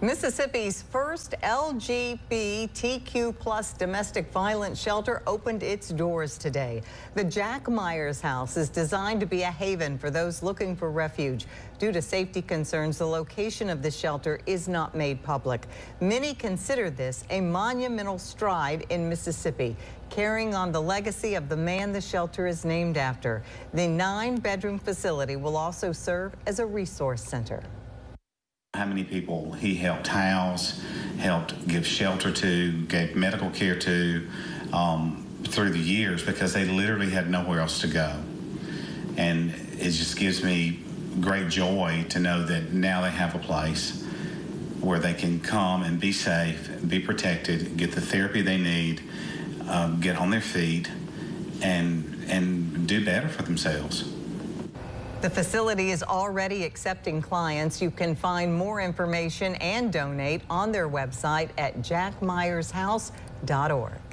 Mississippi's first LGBTQ plus domestic violence shelter opened its doors today. The Jack Myers House is designed to be a haven for those looking for refuge. Due to safety concerns, the location of the shelter is not made public. Many consider this a monumental stride in Mississippi, carrying on the legacy of the man the shelter is named after. The nine-bedroom facility will also serve as a resource center how many people he helped house, helped give shelter to, gave medical care to um, through the years because they literally had nowhere else to go. And it just gives me great joy to know that now they have a place where they can come and be safe, be protected, get the therapy they need, um, get on their feet, and and do better for themselves. The facility is already accepting clients. You can find more information and donate on their website at jackmyershouse.org.